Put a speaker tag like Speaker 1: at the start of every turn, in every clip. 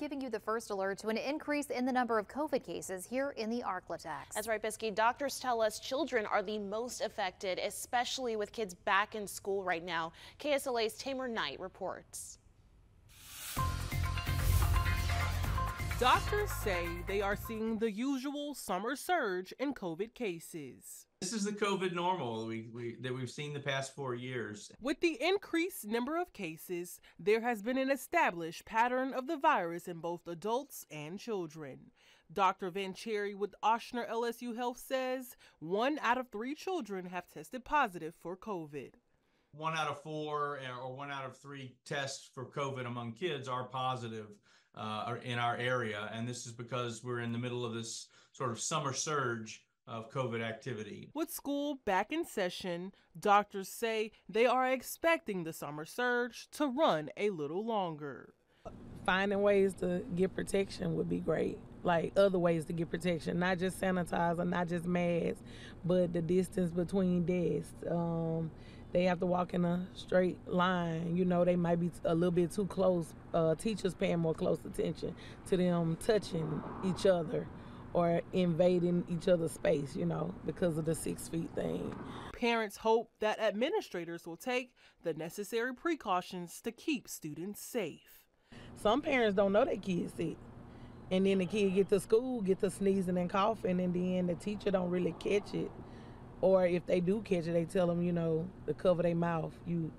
Speaker 1: Giving you the first alert to an increase in the number of COVID cases here in the Arklatex.
Speaker 2: That's right, Bisky. Doctors tell us children are the most affected, especially with kids back in school right now. KSLA's Tamer Knight reports.
Speaker 3: Doctors say they are seeing the usual summer surge in COVID cases.
Speaker 4: This is the COVID normal we, we, that we've seen the past four years.
Speaker 3: With the increased number of cases, there has been an established pattern of the virus in both adults and children. Dr. Vanchiere with Ochsner LSU Health says one out of three children have tested positive for COVID
Speaker 4: one out of four eh, or one out of three tests for COVID among kids are positive uh, in our area. And this is because we're in the middle of this sort of summer surge of COVID activity.
Speaker 3: With school back in session, doctors say they are expecting the summer surge to run a little longer.
Speaker 5: Finding ways to get protection would be great. Like other ways to get protection, not just sanitizer, not just masks, but the distance between desks. Um, they have to walk in a straight line. You know, they might be a little bit too close. Uh, teachers paying more close attention to them touching each other or invading each other's space, you know, because of the six feet thing.
Speaker 3: Parents hope that administrators will take the necessary precautions to keep students safe.
Speaker 5: Some parents don't know their kids sick. And then the kid get to school, get to sneezing and coughing, and then the teacher don't really catch it. Or if they do catch it, they tell them, you know, to cover their mouth. You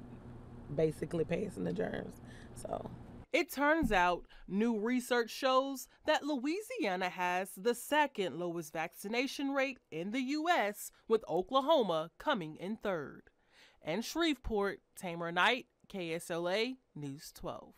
Speaker 5: basically passing the germs. So
Speaker 3: it turns out new research shows that Louisiana has the second lowest vaccination rate in the U.S., with Oklahoma coming in third. And Shreveport, Tamer Knight, KSLA News 12.